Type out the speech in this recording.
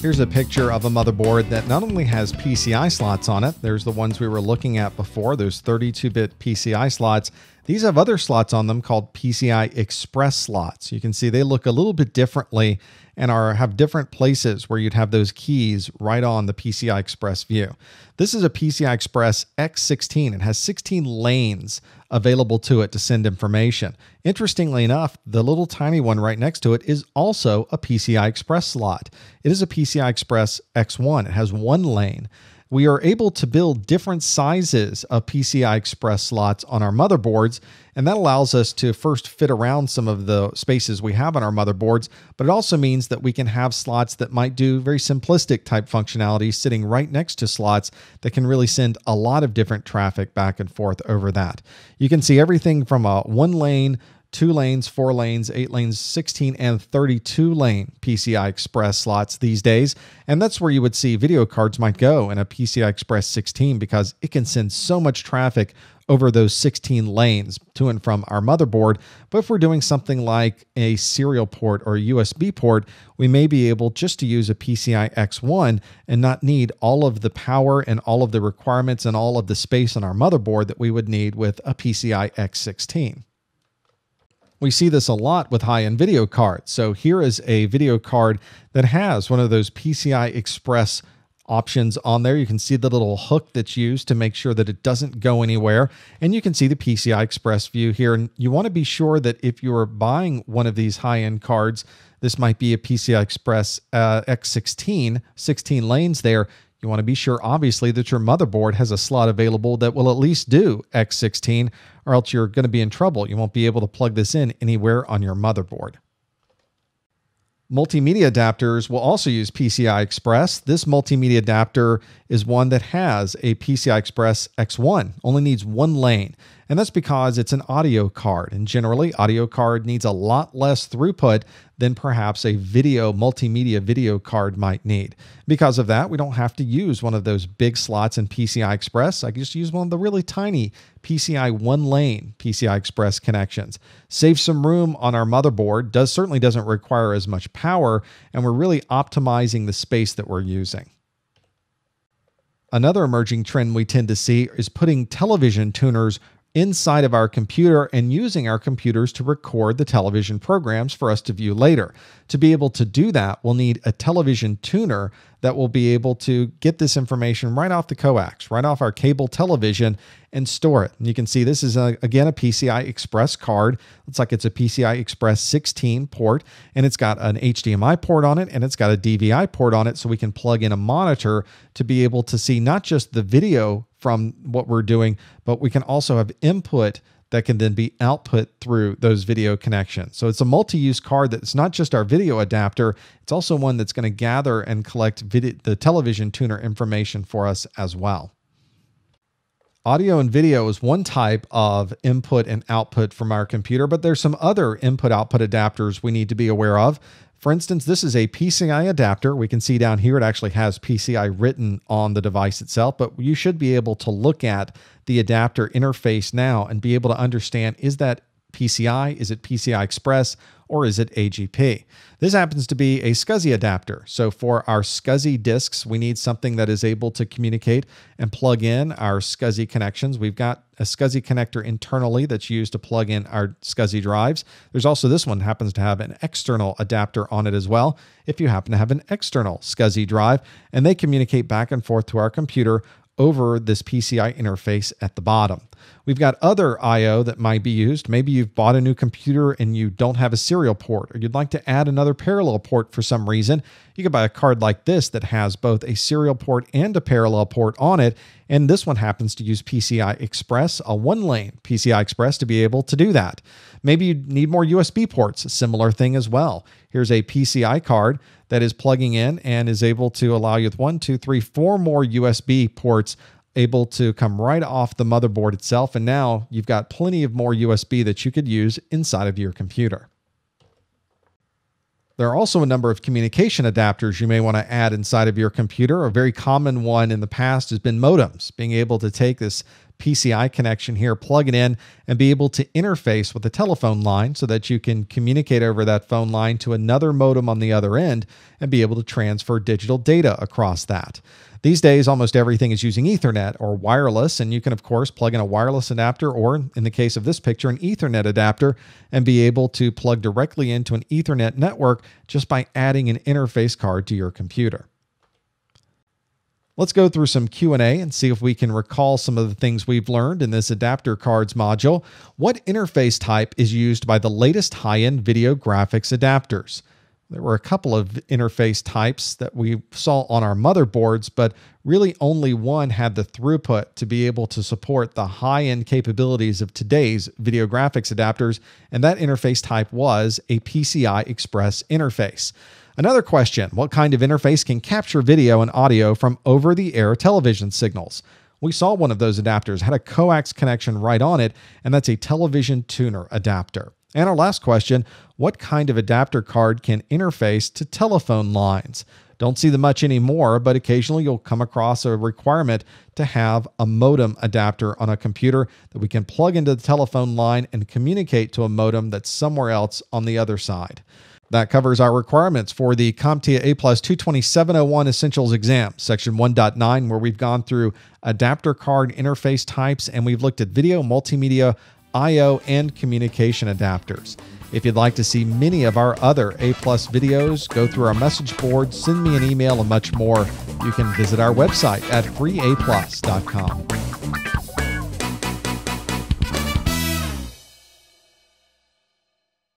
Here's a picture of a motherboard that not only has PCI slots on it, there's the ones we were looking at before, those 32 bit PCI slots. These have other slots on them called PCI Express slots. You can see they look a little bit differently and are have different places where you'd have those keys right on the PCI Express view. This is a PCI Express X16. It has 16 lanes available to it to send information. Interestingly enough, the little tiny one right next to it is also a PCI Express slot. It is a PCI Express X1. It has one lane we are able to build different sizes of PCI Express slots on our motherboards, and that allows us to first fit around some of the spaces we have on our motherboards, but it also means that we can have slots that might do very simplistic type functionality sitting right next to slots that can really send a lot of different traffic back and forth over that. You can see everything from a one lane two lanes, four lanes, eight lanes, 16 and 32 lane PCI Express slots these days. And that's where you would see video cards might go in a PCI Express 16 because it can send so much traffic over those 16 lanes to and from our motherboard. But if we're doing something like a serial port or a USB port, we may be able just to use a PCI X1 and not need all of the power and all of the requirements and all of the space on our motherboard that we would need with a PCI X16. We see this a lot with high end video cards. So here is a video card that has one of those PCI Express options on there. You can see the little hook that's used to make sure that it doesn't go anywhere. And you can see the PCI Express view here. And you want to be sure that if you're buying one of these high end cards, this might be a PCI Express uh, X16, 16 lanes there. You want to be sure, obviously, that your motherboard has a slot available that will at least do X16, or else you're going to be in trouble. You won't be able to plug this in anywhere on your motherboard. Multimedia adapters will also use PCI Express. This multimedia adapter is one that has a PCI Express X1, only needs one lane. And that's because it's an audio card. And generally, audio card needs a lot less throughput than perhaps a video, multimedia video card might need. Because of that, we don't have to use one of those big slots in PCI Express. I can just use one of the really tiny PCI one lane PCI Express connections. Save some room on our motherboard, does certainly doesn't require as much power, and we're really optimizing the space that we're using. Another emerging trend we tend to see is putting television tuners inside of our computer and using our computers to record the television programs for us to view later. To be able to do that, we'll need a television tuner that will be able to get this information right off the coax, right off our cable television, and store it. And you can see this is, a, again, a PCI Express card. Looks like it's a PCI Express 16 port, and it's got an HDMI port on it, and it's got a DVI port on it, so we can plug in a monitor to be able to see not just the video from what we're doing, but we can also have input that can then be output through those video connections. So it's a multi-use card that's not just our video adapter, it's also one that's going to gather and collect video, the television tuner information for us as well. Audio and video is one type of input and output from our computer, but there's some other input output adapters we need to be aware of. For instance, this is a PCI adapter. We can see down here it actually has PCI written on the device itself, but you should be able to look at the adapter interface now and be able to understand is that PCI, is it PCI Express, or is it AGP? This happens to be a SCSI adapter. So for our SCSI disks, we need something that is able to communicate and plug in our SCSI connections. We've got a SCSI connector internally that's used to plug in our SCSI drives. There's also this one happens to have an external adapter on it as well. If you happen to have an external SCSI drive, and they communicate back and forth to our computer over this PCI interface at the bottom. We've got other I.O. that might be used. Maybe you've bought a new computer and you don't have a serial port, or you'd like to add another parallel port for some reason. You could buy a card like this that has both a serial port and a parallel port on it. And this one happens to use PCI Express, a one lane PCI Express to be able to do that. Maybe you need more USB ports, similar thing as well. Here's a PCI card that is plugging in and is able to allow you with one, two, three, four more USB ports able to come right off the motherboard itself. And now you've got plenty of more USB that you could use inside of your computer. There are also a number of communication adapters you may want to add inside of your computer. A very common one in the past has been modems, being able to take this PCI connection here, plug it in, and be able to interface with the telephone line so that you can communicate over that phone line to another modem on the other end and be able to transfer digital data across that. These days, almost everything is using Ethernet or wireless, and you can, of course, plug in a wireless adapter or, in the case of this picture, an Ethernet adapter and be able to plug directly into an Ethernet network just by adding an interface card to your computer. Let's go through some Q&A and see if we can recall some of the things we've learned in this adapter cards module. What interface type is used by the latest high-end video graphics adapters? There were a couple of interface types that we saw on our motherboards, but really only one had the throughput to be able to support the high end capabilities of today's video graphics adapters, and that interface type was a PCI Express interface. Another question What kind of interface can capture video and audio from over the air television signals? We saw one of those adapters had a coax connection right on it, and that's a television tuner adapter. And our last question What kind of adapter card can interface to telephone lines? Don't see them much anymore, but occasionally you'll come across a requirement to have a modem adapter on a computer that we can plug into the telephone line and communicate to a modem that's somewhere else on the other side. That covers our requirements for the CompTIA A Plus 22701 Essentials exam, section 1.9, where we've gone through adapter card interface types and we've looked at video, multimedia, I/O, and communication adapters. If you'd like to see many of our other A Plus videos, go through our message board, send me an email, and much more, you can visit our website at freeaplus.com.